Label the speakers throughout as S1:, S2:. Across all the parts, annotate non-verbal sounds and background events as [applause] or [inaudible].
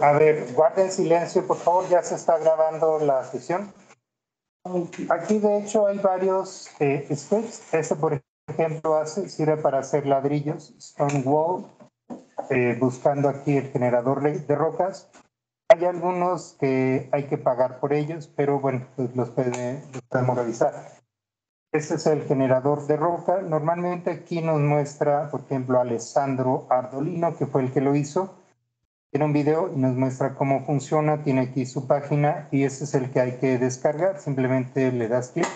S1: a ver, guarden silencio, por favor, ya se está grabando la sesión. Aquí de hecho hay varios eh, scripts. Este, por ejemplo, hace, sirve para hacer ladrillos, stone wall, eh, buscando aquí el generador de rocas. Hay algunos que hay que pagar por ellos, pero bueno, pues los, puede, los podemos revisar. Este es el generador de roca. Normalmente aquí nos muestra, por ejemplo, Alessandro Ardolino, que fue el que lo hizo. Tiene un video y nos muestra cómo funciona. Tiene aquí su página y ese es el que hay que descargar. Simplemente le das clic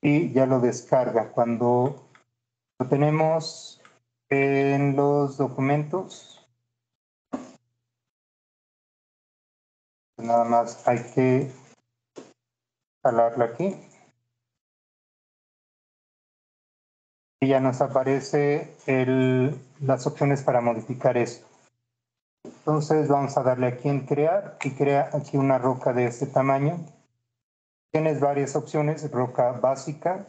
S1: y ya lo descarga. Cuando lo tenemos en los documentos, pues nada más hay que jalarlo aquí. Ya nos aparece las opciones para modificar esto. Entonces vamos a darle aquí en crear y crea aquí una roca de este tamaño. Tienes varias opciones, roca básica.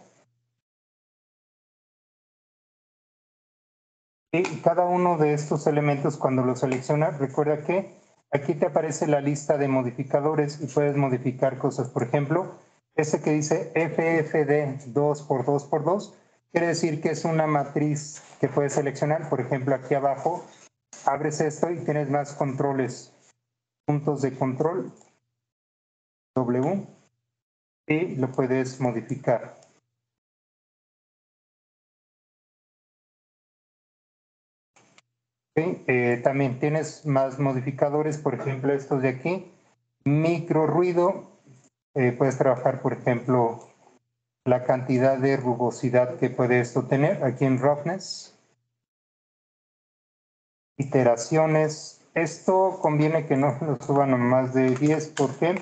S1: Y cada uno de estos elementos cuando lo seleccionas, recuerda que aquí te aparece la lista de modificadores y puedes modificar cosas. Por ejemplo, este que dice FFD 2x2x2 Quiere decir que es una matriz que puedes seleccionar. Por ejemplo, aquí abajo abres esto y tienes más controles, puntos de control, W, y lo puedes modificar. Eh, también tienes más modificadores, por ejemplo, estos de aquí. Micro ruido, eh, puedes trabajar, por ejemplo, la cantidad de rugosidad que puede esto tener aquí en roughness. Iteraciones. Esto conviene que no lo suban a más de 10 porque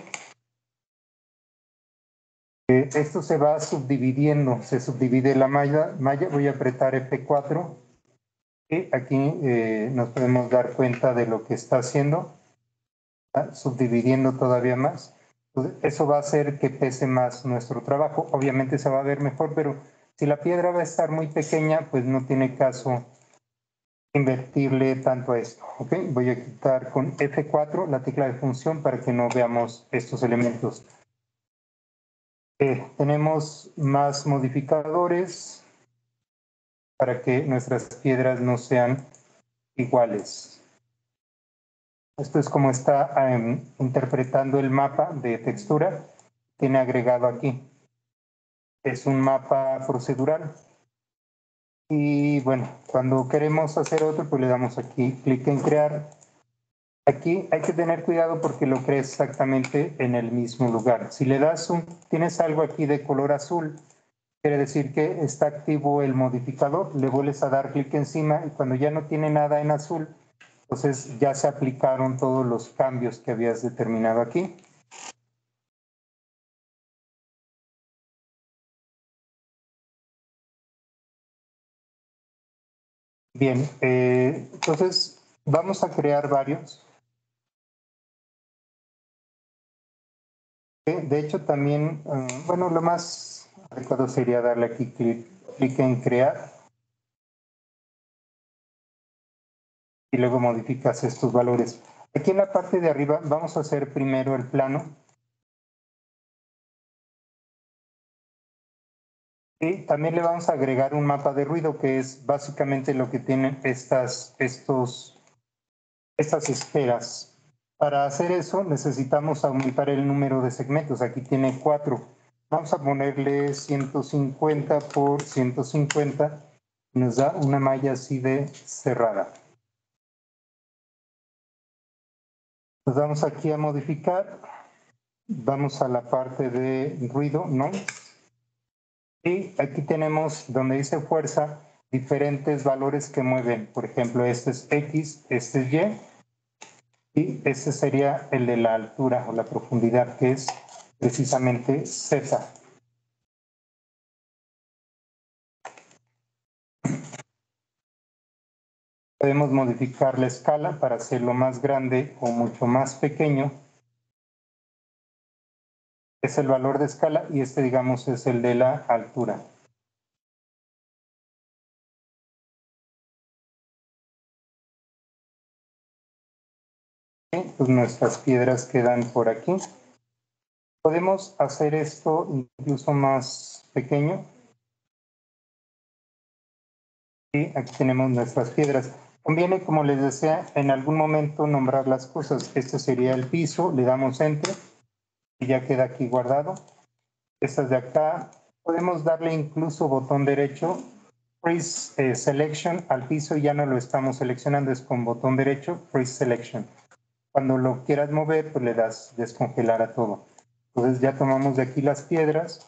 S1: eh, esto se va subdividiendo, se subdivide la malla. malla. Voy a apretar F4 y aquí eh, nos podemos dar cuenta de lo que está haciendo. subdividiendo todavía más. Eso va a hacer que pese más nuestro trabajo. Obviamente se va a ver mejor, pero si la piedra va a estar muy pequeña, pues no tiene caso invertirle tanto a esto. ¿okay? Voy a quitar con F4 la tecla de función para que no veamos estos elementos. Eh, tenemos más modificadores para que nuestras piedras no sean iguales. Esto es como está em, interpretando el mapa de textura. Tiene agregado aquí. Es un mapa procedural. Y bueno, cuando queremos hacer otro, pues le damos aquí clic en crear. Aquí hay que tener cuidado porque lo crees exactamente en el mismo lugar. Si le das un, tienes algo aquí de color azul, quiere decir que está activo el modificador. Le vuelves a dar clic encima y cuando ya no tiene nada en azul, entonces ya se aplicaron todos los cambios que habías determinado aquí. Bien, eh, entonces vamos a crear varios. De hecho, también, eh, bueno, lo más adecuado sería darle aquí clic en crear. Y luego modificas estos valores. Aquí en la parte de arriba vamos a hacer primero el plano. Y también le vamos a agregar un mapa de ruido que es básicamente lo que tienen estas, estos, estas esferas. Para hacer eso necesitamos aumentar el número de segmentos. Aquí tiene cuatro. Vamos a ponerle 150 por 150. Nos da una malla así de cerrada. Nos vamos aquí a modificar. Vamos a la parte de ruido, ¿no? Y aquí tenemos donde dice fuerza diferentes valores que mueven. Por ejemplo, este es X, este es Y. Y este sería el de la altura o la profundidad, que es precisamente Z. Podemos modificar la escala para hacerlo más grande o mucho más pequeño. Es el valor de escala y este, digamos, es el de la altura. Pues nuestras piedras quedan por aquí. Podemos hacer esto incluso más pequeño. Y aquí tenemos nuestras piedras. Conviene, como les decía, en algún momento nombrar las cosas. Este sería el piso, le damos Enter y ya queda aquí guardado. Estas de acá, podemos darle incluso botón derecho, Freeze eh, Selection al piso, ya no lo estamos seleccionando, es con botón derecho, Freeze Selection. Cuando lo quieras mover, pues le das descongelar a todo. Entonces ya tomamos de aquí las piedras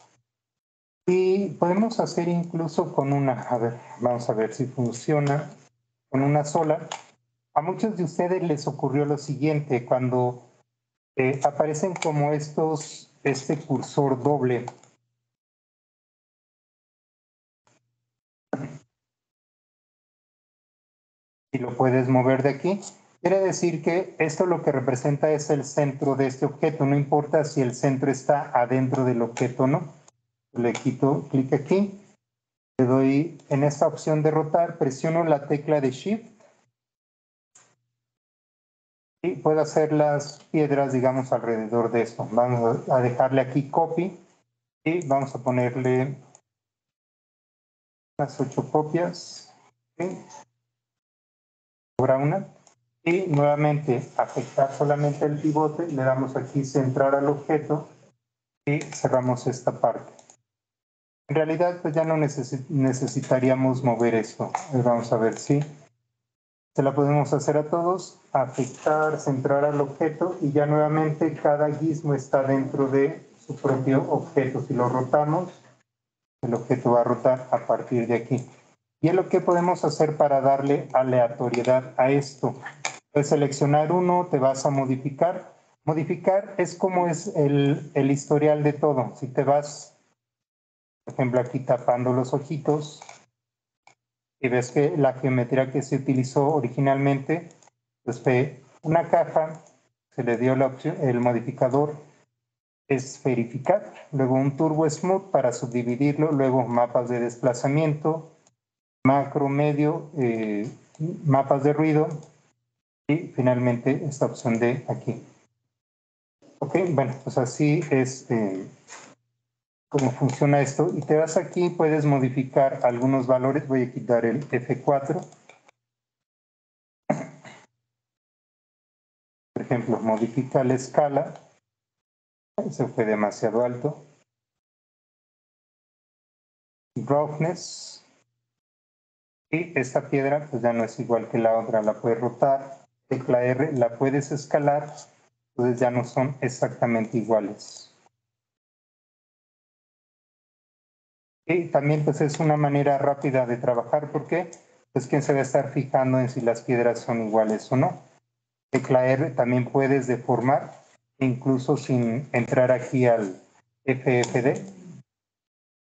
S1: y podemos hacer incluso con una, a ver, vamos a ver si funciona, con una sola. A muchos de ustedes les ocurrió lo siguiente, cuando eh, aparecen como estos, este cursor doble. Y lo puedes mover de aquí. Quiere decir que esto lo que representa es el centro de este objeto, no importa si el centro está adentro del objeto o no. Le quito clic aquí, le doy en esta opción de rotar, presiono la tecla de Shift y puedo hacer las piedras, digamos, alrededor de esto. Vamos a dejarle aquí copy y vamos a ponerle las ocho copias. Sobra una y nuevamente afectar solamente el pivote, le damos aquí centrar al objeto y cerramos esta parte. En realidad pues ya no necesitaríamos mover esto. Vamos a ver si se la podemos hacer a todos, afectar, centrar al objeto y ya nuevamente cada gizmo está dentro de su propio objeto. Si lo rotamos, el objeto va a rotar a partir de aquí. Y es lo que podemos hacer para darle aleatoriedad a esto. Puedes seleccionar uno, te vas a modificar. Modificar es como es el, el historial de todo. Si te vas, por ejemplo, aquí tapando los ojitos y ves que la geometría que se utilizó originalmente, pues fue una caja, se le dio la opción, el modificador es verificar, luego un turbo smooth para subdividirlo, luego mapas de desplazamiento, macro, medio, eh, mapas de ruido, y finalmente esta opción de aquí. Ok, bueno, pues así es eh, como funciona esto. Y te vas aquí, puedes modificar algunos valores. Voy a quitar el F4. Por ejemplo, modifica la escala. Eso fue demasiado alto. Roughness. Y esta piedra pues ya no es igual que la otra, la puedes rotar tecla R la puedes escalar, entonces ya no son exactamente iguales. Y también pues es una manera rápida de trabajar porque pues quién se va a estar fijando en si las piedras son iguales o no. Tecla R también puedes deformar incluso sin entrar aquí al FFD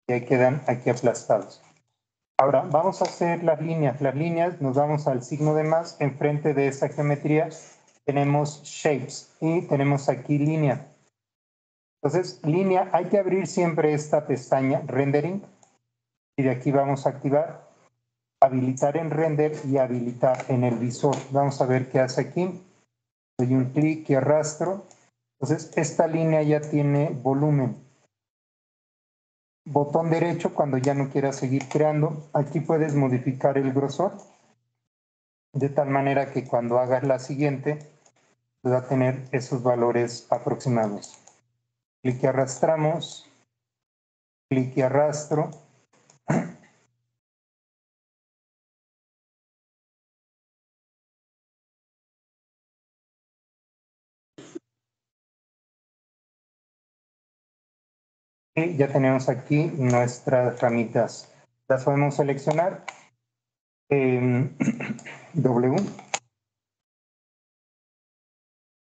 S1: y ahí quedan aquí aplastados. Ahora vamos a hacer las líneas. Las líneas nos vamos al signo de más. Enfrente de esa geometría tenemos shapes y tenemos aquí línea. Entonces, línea, hay que abrir siempre esta pestaña rendering y de aquí vamos a activar habilitar en render y habilitar en el visor. Vamos a ver qué hace aquí. Doy un clic y arrastro. Entonces, esta línea ya tiene volumen botón derecho cuando ya no quieras seguir creando. Aquí puedes modificar el grosor de tal manera que cuando hagas la siguiente va a tener esos valores aproximados. Clic y arrastramos, clic y arrastro. Ya tenemos aquí nuestras ramitas. Las podemos seleccionar. en [clears throat] w.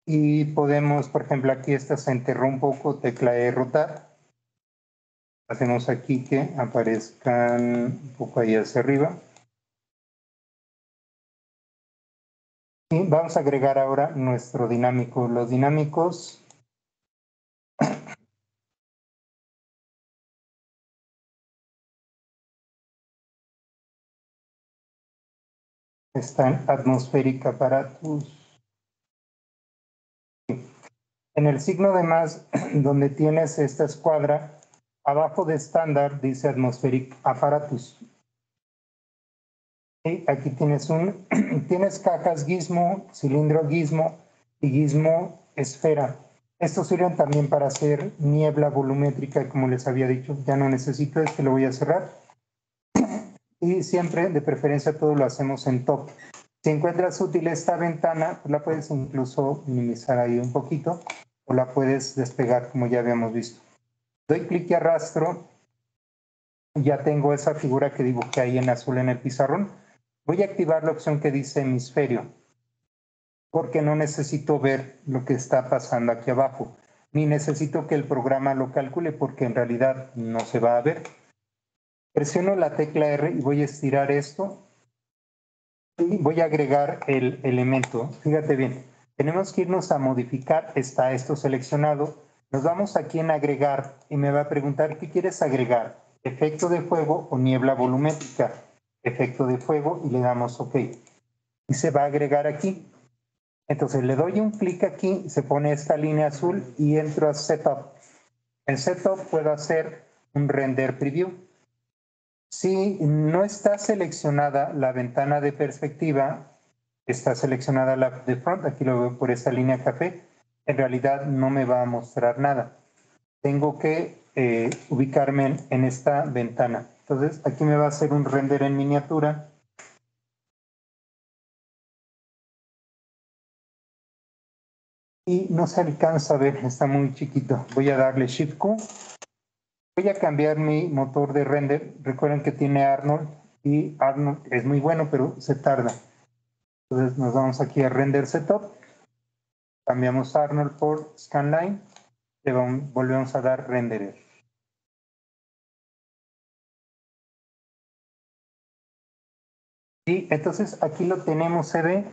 S1: Y podemos, por ejemplo, aquí esta se enterró un poco, tecla E rotar. Hacemos aquí que aparezcan un poco ahí hacia arriba. Y vamos a agregar ahora nuestro dinámico. Los dinámicos está en Atmospheric Apparatus. En el signo de más, donde tienes esta escuadra, abajo de estándar dice Atmospheric Apparatus. Y aquí tienes un, [clears throat] tienes cajas gizmo, cilindro gizmo y gizmo esfera. Estos sirven también para hacer niebla volumétrica, como les había dicho. Ya no necesito este, lo voy a cerrar. [clears throat] Y siempre, de preferencia, todo lo hacemos en top. Si encuentras útil esta ventana, pues la puedes incluso minimizar ahí un poquito o la puedes despegar como ya habíamos visto. Doy clic y arrastro. Ya tengo esa figura que dibujé ahí en azul en el pizarrón. Voy a activar la opción que dice hemisferio porque no necesito ver lo que está pasando aquí abajo, ni necesito que el programa lo calcule porque en realidad no se va a ver. Presiono la tecla R y voy a estirar esto y voy a agregar el elemento. Fíjate bien, tenemos que irnos a modificar, está esto seleccionado. Nos vamos aquí en agregar y me va a preguntar qué quieres agregar, efecto de fuego o niebla volumétrica. Efecto de fuego y le damos OK. Y se va a agregar aquí. Entonces le doy un clic aquí, se pone esta línea azul y entro a Setup. En Setup puedo hacer un render preview. Si no está seleccionada la ventana de perspectiva, está seleccionada la de front, aquí lo veo por esta línea café, en realidad no me va a mostrar nada. Tengo que eh, ubicarme en, esta ventana. Entonces aquí me va a hacer un render en miniatura. Y no se alcanza a ver, está muy chiquito. Voy a darle Shift Q Voy a cambiar mi motor de render. Recuerden que tiene Arnold y Arnold es muy bueno, pero se tarda. Entonces nos vamos aquí a Render Setup. Cambiamos Arnold por Scanline. Le volvemos a dar Renderer. Y entonces aquí lo tenemos, se ve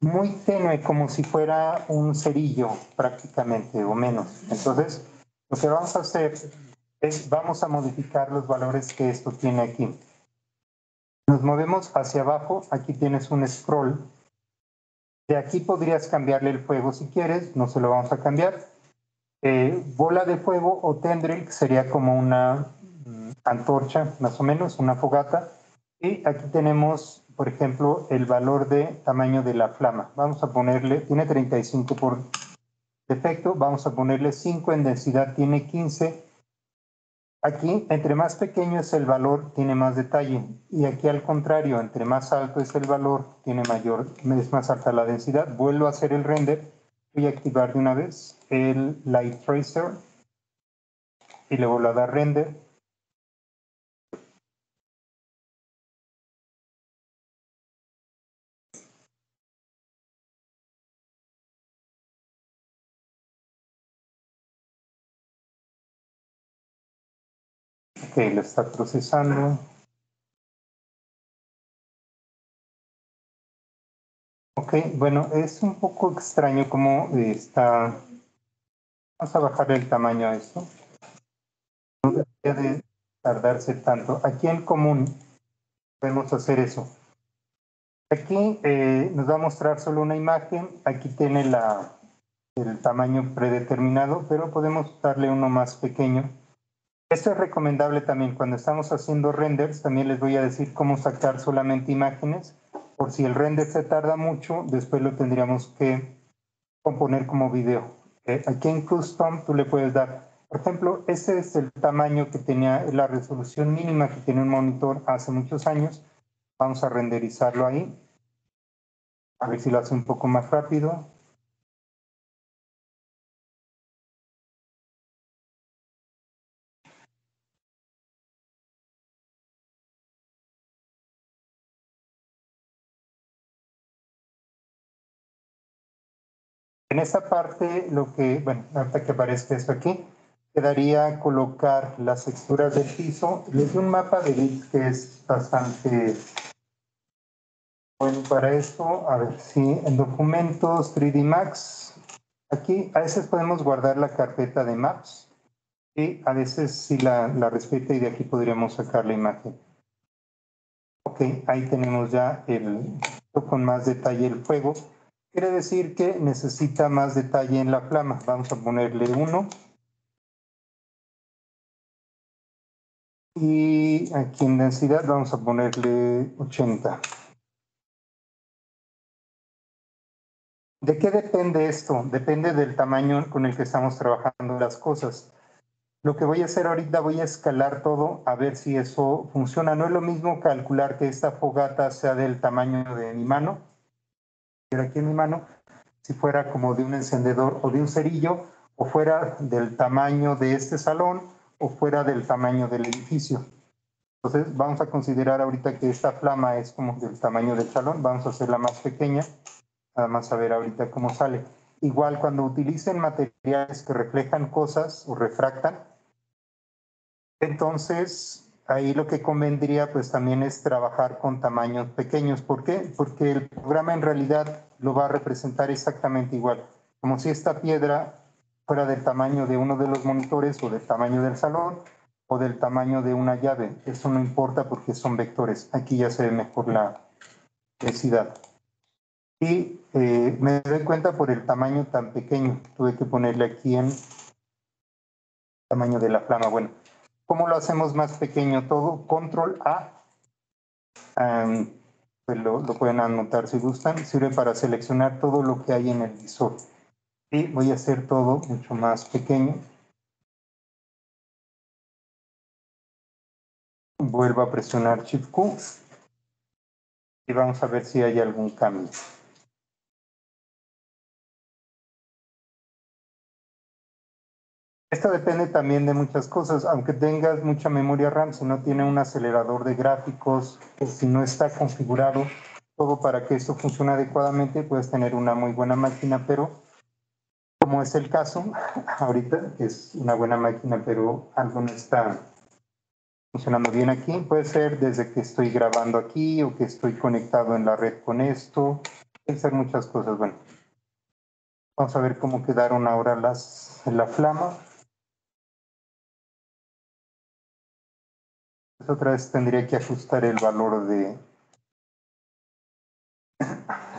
S1: muy tenue, como si fuera un cerillo prácticamente o menos. Entonces, lo que vamos a hacer vamos a modificar los valores que esto tiene aquí. Nos movemos hacia abajo, aquí tienes un scroll. De aquí podrías cambiarle el fuego si quieres, no se lo vamos a cambiar. Eh, bola de fuego o tendril sería como una mm, antorcha, más o menos, una fogata. Y aquí tenemos, por ejemplo, el valor de tamaño de la flama. Vamos a ponerle, tiene 35 por defecto, vamos a ponerle 5 en densidad, tiene 15 Aquí, entre más pequeño es el valor, tiene más detalle. Y aquí al contrario, entre más alto es el valor, tiene mayor, es más alta la densidad. Vuelvo a hacer el render. Voy a activar de una vez el Light Tracer. Y le vuelvo a dar render. Ok, lo está procesando. Ok, bueno, es un poco extraño cómo está... Vamos a bajar el tamaño a esto. No debería de tardarse tanto. Aquí en común podemos hacer eso. Aquí eh, nos va a mostrar solo una imagen. Aquí tiene la, el tamaño predeterminado, pero podemos darle uno más pequeño. Esto es recomendable también cuando estamos haciendo renders, también les voy a decir cómo sacar solamente imágenes, por si el render se tarda mucho, después lo tendríamos que componer como video. Eh, aquí en Custom tú le puedes dar, por ejemplo, este es el tamaño que tenía, la resolución mínima que tiene un monitor hace muchos años. Vamos a renderizarlo ahí. A ver si lo hace un poco más rápido. En esta parte, lo que, bueno, hasta que aparezca esto aquí, quedaría colocar las texturas del piso. Les doy un mapa de bits que es bastante bueno para esto. A ver si en documentos 3D Max, aquí a veces podemos guardar la carpeta de maps y a veces si la, la respeta y de aquí podríamos sacar la imagen. Ok, ahí tenemos ya el, con más detalle el juego Quiere decir que necesita más detalle en la flama. Vamos a ponerle 1. Y aquí en densidad vamos a ponerle 80. ¿De qué depende esto? Depende del tamaño con el que estamos trabajando las cosas. Lo que voy a hacer ahorita, voy a escalar todo a ver si eso funciona. No es lo mismo calcular que esta fogata sea del tamaño de mi mano, aquí en mi mano, si fuera como de un encendedor o de un cerillo, o fuera del tamaño de este salón, o fuera del tamaño del edificio. Entonces vamos a considerar ahorita que esta flama es como del tamaño del salón, vamos a hacerla más pequeña, nada más a ver ahorita cómo sale. Igual cuando utilicen materiales que reflejan cosas o refractan, entonces ahí lo que convendría pues también es trabajar con tamaños pequeños. ¿Por qué? Porque el programa en realidad lo va a representar exactamente igual. Como si esta piedra fuera del tamaño de uno de los monitores o del tamaño del salón o del tamaño de una llave. Eso no importa porque son vectores. Aquí ya se ve mejor la densidad. Y eh, me doy cuenta por el tamaño tan pequeño. Tuve que ponerle aquí en tamaño de la flama. Bueno, ¿cómo lo hacemos más pequeño todo? Control A. pues lo, lo pueden anotar si gustan. Sirve para seleccionar todo lo que hay en el visor y voy a hacer todo mucho más pequeño. Vuelvo a presionar Shift Q y vamos a ver si hay algún cambio. Esto depende también de muchas cosas, aunque tengas mucha memoria RAM, si no tiene un acelerador de gráficos, si no está configurado todo para que esto funcione adecuadamente, puedes tener una muy buena máquina, pero como es el caso [laughs] ahorita, es una buena máquina, pero algo no está funcionando bien aquí. Puede ser desde que estoy grabando aquí o que estoy conectado en la red con esto. Pueden ser muchas cosas. Bueno, vamos a ver cómo quedaron ahora las, la flama. Otra vez tendría que ajustar el valor de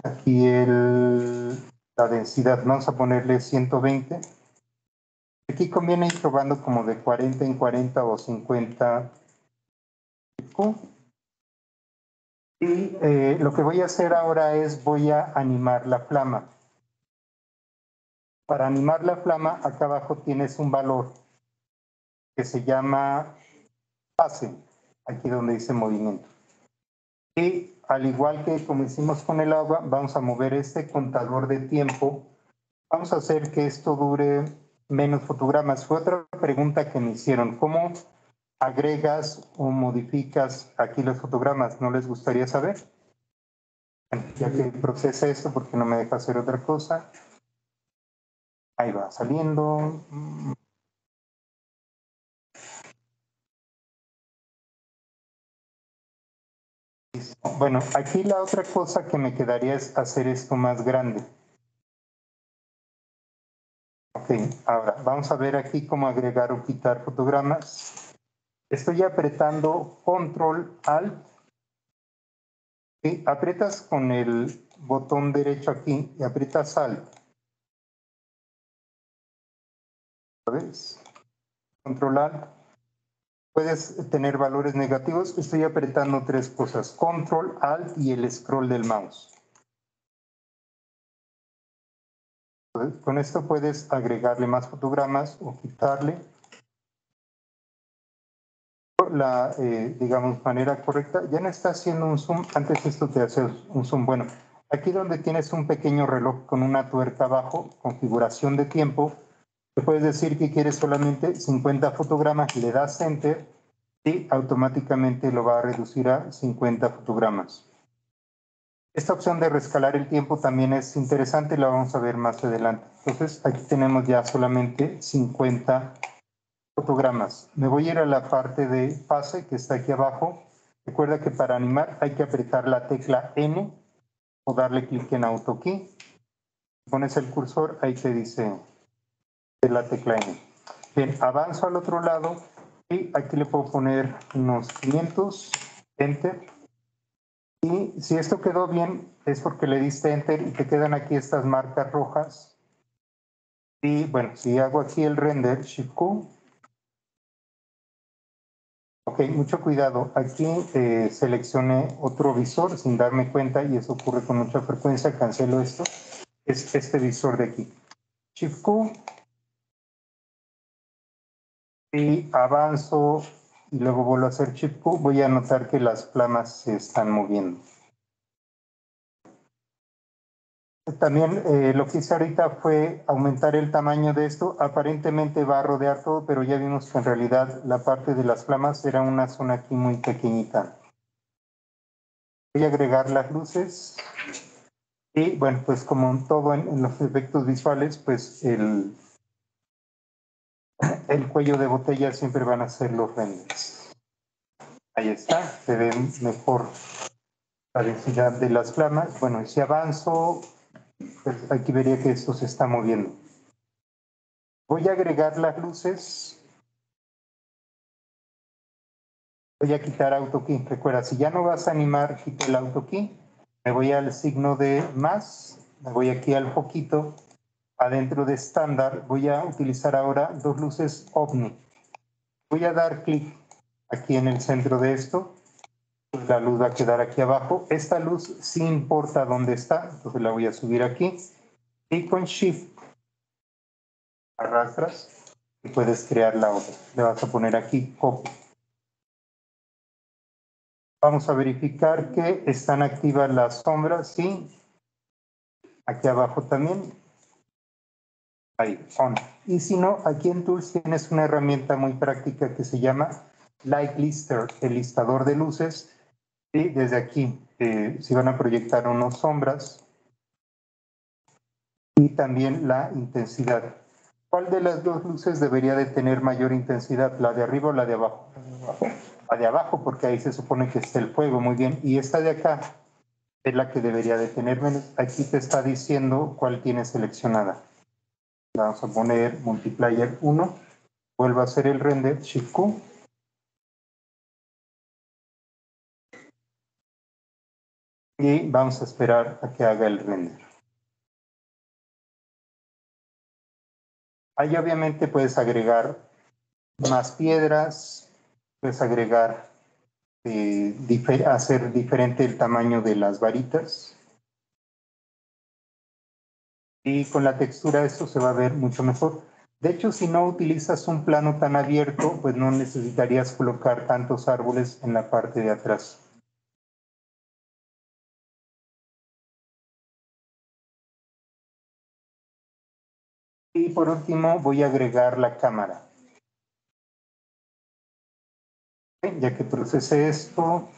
S1: aquí el la densidad. Vamos a ponerle 120. Aquí conviene ir probando como de 40 en 40 o 50. Y eh, lo que voy a hacer ahora es voy a animar la flama. Para animar la flama, acá abajo tienes un valor que se llama fase, aquí donde dice movimiento. Y al igual que como con el agua, vamos a mover este contador de tiempo. Vamos a hacer que esto dure menos fotogramas. Fue otra pregunta que me hicieron. ¿Cómo agregas o modificas aquí los fotogramas? ¿No les gustaría saber? Ya que procesa esto, porque no me deja hacer otra cosa. Ahí va saliendo. Bueno, aquí la otra cosa que me quedaría es hacer esto más grande. Ok, ahora vamos a ver aquí cómo agregar o quitar fotogramas. Estoy apretando Control Alt. Y aprietas con el botón derecho aquí y aprietas Alt. Control Alt puedes tener valores negativos. Estoy apretando tres cosas, control, alt y el scroll del mouse. Con esto puedes agregarle más fotogramas o quitarle la, eh, digamos, manera correcta. Ya no está haciendo un zoom, antes esto te hace un zoom. Bueno, aquí donde tienes un pequeño reloj con una tuerca abajo, configuración de tiempo, puedes decir que quieres solamente 50 fotogramas, le das Enter y automáticamente lo va a reducir a 50 fotogramas. Esta opción de rescalar el tiempo también es interesante y la vamos a ver más adelante. Entonces aquí tenemos ya solamente 50 fotogramas. Me voy a ir a la parte de fase que está aquí abajo. Recuerda que para animar hay que apretar la tecla N o darle clic en Auto Key. Pones el cursor, ahí te dice la tecla N. Bien, avanzo al otro lado y aquí le puedo poner unos 500, Enter. Y si esto quedó bien, es porque le diste Enter y te quedan aquí estas marcas rojas. Y bueno, si hago aquí el render, Shift Q. Ok, mucho cuidado. Aquí eh, seleccioné otro visor sin darme cuenta y eso ocurre con mucha frecuencia. Cancelo esto. Es este visor de aquí. Shift Q. Avanzo y luego vuelvo a hacer Q. Voy a notar que las flamas se están moviendo. También eh, lo que hice ahorita fue aumentar el tamaño de esto. Aparentemente va a rodear todo, pero ya vimos que en realidad la parte de las flamas era una zona aquí muy pequeñita. Voy a agregar las luces. Y bueno, pues como todo en, los efectos visuales, pues el, el cuello de botella siempre van a ser los renders. Ahí está, se ve mejor la densidad de las flamas. Bueno, si avanzo pues, aquí vería que esto se está moviendo. Voy a agregar las luces. Voy a quitar AutoKey. Recuerda, si ya no vas a animar, quita el AutoKey. Me voy al signo de más. Me voy aquí al poquito. Adentro de estándar voy a utilizar ahora dos luces OVNI. Voy a dar clic aquí en el centro de esto la luz va a quedar aquí abajo. Esta luz sí importa dónde está, entonces la voy a subir aquí. Y con Shift arrastras y puedes crear la otra. Le vas a poner aquí copy. Vamos a verificar que están activas las sombras, sí. Aquí abajo también. Ahí, on. Y si no, aquí en Tools tienes una herramienta muy práctica que se llama Light Lister, el listador de luces y desde aquí eh, se van a proyectar unas sombras y también la intensidad. ¿Cuál de las dos luces debería de tener mayor intensidad? ¿La de arriba o la de abajo? La de abajo, porque ahí se supone que está el fuego, muy bien. Y esta de acá es la que debería de tener menos. Aquí te está diciendo cuál tiene seleccionada. Vamos a poner multiplier 1. Vuelvo a hacer el render, Shift Q. y vamos a esperar a que haga el render. Ahí obviamente puedes agregar más piedras, puedes agregar, eh, hacer diferente el tamaño de las varitas. Y con la textura esto se va a ver mucho mejor. De hecho, si no utilizas un plano tan abierto, pues no necesitarías colocar tantos árboles en la parte de atrás. Y por último voy a agregar la cámara. Ya que procese esto,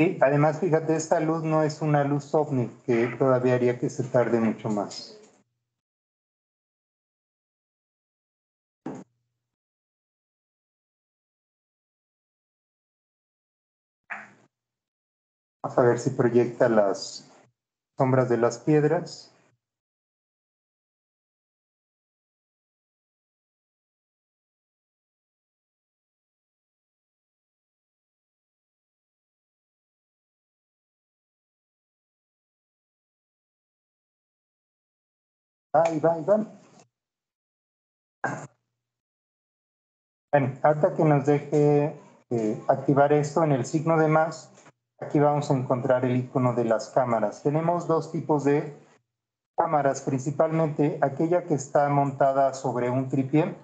S1: Y además, fíjate, esta luz no es una luz ovni, que todavía haría que se tarde mucho más. Vamos a ver si proyecta las sombras de las piedras. Ahí va, ahí va. Bueno, hasta que nos deje eh, activar esto en el signo de más, Aquí vamos a encontrar el icono de las cámaras. Tenemos dos tipos de cámaras, principalmente aquella que está montada sobre un tripié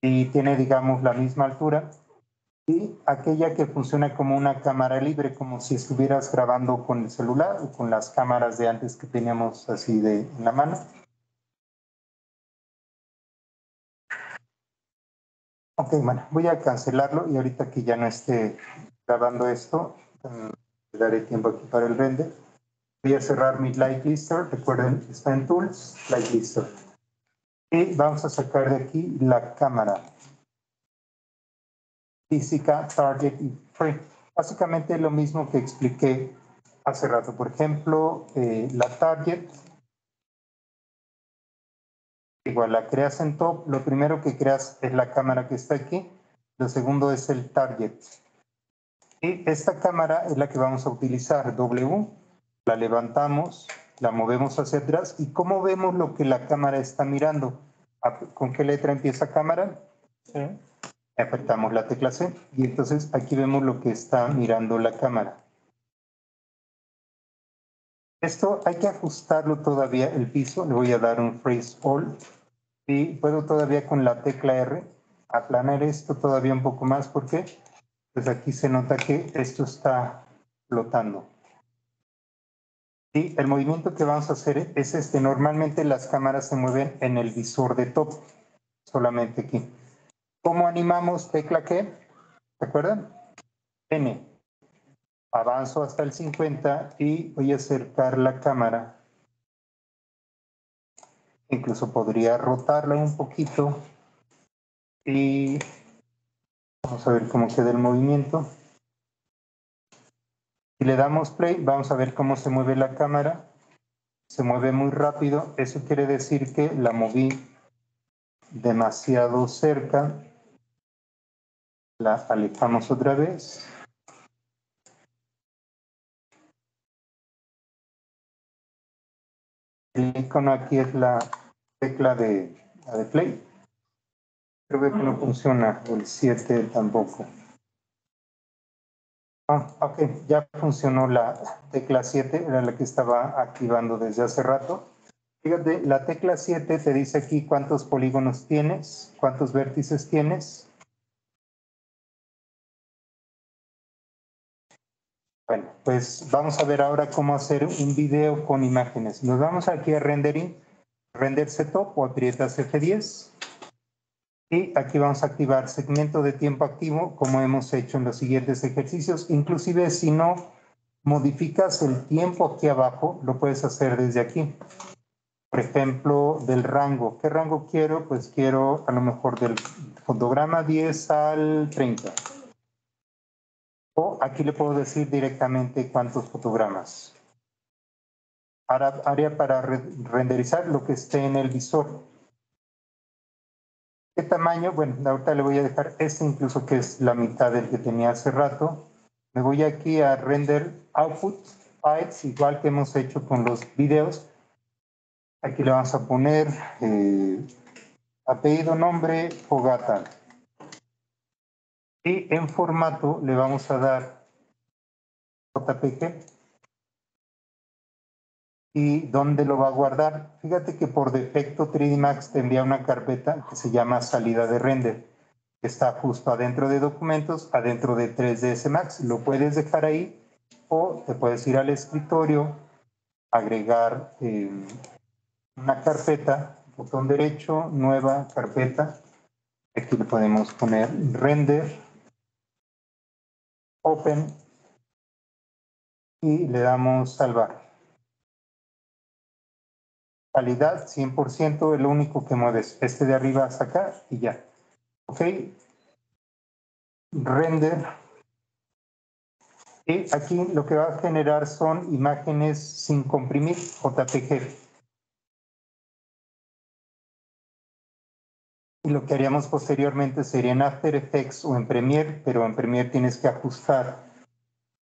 S1: y tiene, digamos, la misma altura, y aquella que funciona como una cámara libre, como si estuvieras grabando con el celular o con las cámaras de antes que teníamos así de en la mano. Ok, bueno, voy a cancelarlo y ahorita que ya no esté grabando esto, le daré tiempo aquí para el render. Voy a cerrar mi Light Lister. Recuerden, está en Tools, Light Lister. Y vamos a sacar de aquí la cámara. Física, Target y Frame. Básicamente lo mismo que expliqué hace rato. Por ejemplo, eh, la target, igual la creas en top, lo primero que creas es la cámara que está aquí, lo segundo es el target. Y esta cámara es la que vamos a utilizar, W, la levantamos, la movemos hacia atrás y cómo vemos lo que la cámara está mirando. ¿Con qué letra empieza cámara? Apretamos la tecla C y entonces aquí vemos lo que está mirando la cámara. Esto hay que ajustarlo todavía el piso, le voy a dar un phrase all y puedo todavía con la tecla R aplanar esto todavía un poco más porque pues aquí se nota que esto está flotando. Y el movimiento que vamos a hacer es este. Normalmente las cámaras se mueven en el visor de top, solamente aquí. ¿Cómo animamos tecla qué? ¿Se acuerdan? N. Avanzo hasta el 50 y voy a acercar la cámara. Incluso podría rotarla un poquito. Y vamos a ver cómo queda el movimiento. Si le damos play, vamos a ver cómo se mueve la cámara. Se mueve muy rápido. Eso quiere decir que la moví demasiado cerca. La alejamos otra vez. El icono aquí es la tecla de, la de play. Creo que no funciona, el 7 tampoco. Ah, ok, ya funcionó la tecla 7, era la que estaba activando desde hace rato. Fíjate, la tecla 7 te dice aquí cuántos polígonos tienes, cuántos vértices tienes. Bueno, pues vamos a ver ahora cómo hacer un video con imágenes. Nos vamos aquí a rendering, render setup o aprietas F10. Y aquí vamos a activar segmento de tiempo activo, como hemos hecho en los siguientes ejercicios. Inclusive si no modificas el tiempo aquí abajo, lo puedes hacer desde aquí. Por ejemplo, del rango. ¿Qué rango quiero? Pues quiero a lo mejor del fotograma 10 al 30. O aquí le puedo decir directamente cuántos fotogramas. Ahora, área para renderizar lo que esté en el visor. ¿Qué tamaño? Bueno, ahorita le voy a dejar este incluso que es la mitad del que tenía hace rato. Me voy aquí a render output files, igual que hemos hecho con los videos. Aquí le vamos a poner eh, apellido, nombre, fogata. Y en formato le vamos a dar JPG y dónde lo va a guardar. Fíjate que por defecto 3D Max te envía una carpeta que se llama salida de render. Está justo adentro de documentos, adentro de 3ds Max. Lo puedes dejar ahí o te puedes ir al escritorio, agregar eh, una carpeta, botón derecho, nueva carpeta. Aquí le podemos poner render, open y le damos salvar calidad 100%, el único que mueves este de arriba hasta acá y ya. Ok. Render. Y aquí lo que va a generar son imágenes sin comprimir, JPG. Y lo que haríamos posteriormente sería en After Effects o en Premiere, pero en Premiere tienes que ajustar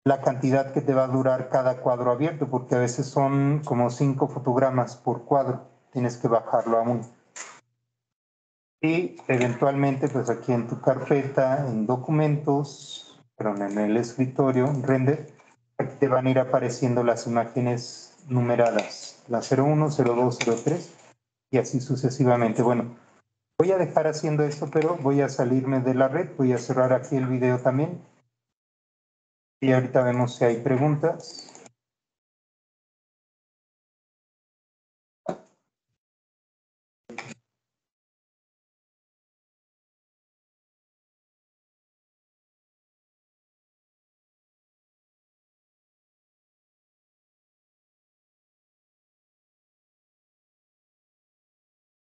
S1: la cantidad que te va a durar cada cuadro abierto, porque a veces son como cinco fotogramas por cuadro, tienes que bajarlo a uno. Y eventualmente, pues aquí en tu carpeta, en documentos, perdón, en el escritorio, render, aquí te van a ir apareciendo las imágenes numeradas, la 01, 02, 03 y así sucesivamente. Bueno, voy a dejar haciendo esto, pero voy a salirme de la red, voy a cerrar aquí el video también y ahorita vemos si hay preguntas.